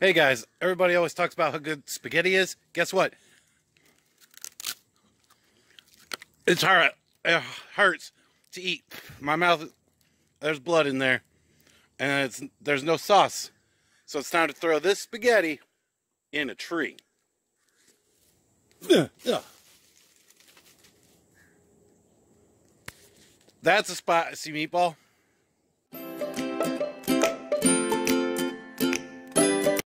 Hey guys, everybody always talks about how good spaghetti is. Guess what? It's hard. It uh, hurts to eat. My mouth, there's blood in there, and it's there's no sauce. So it's time to throw this spaghetti in a tree. That's a spicy meatball.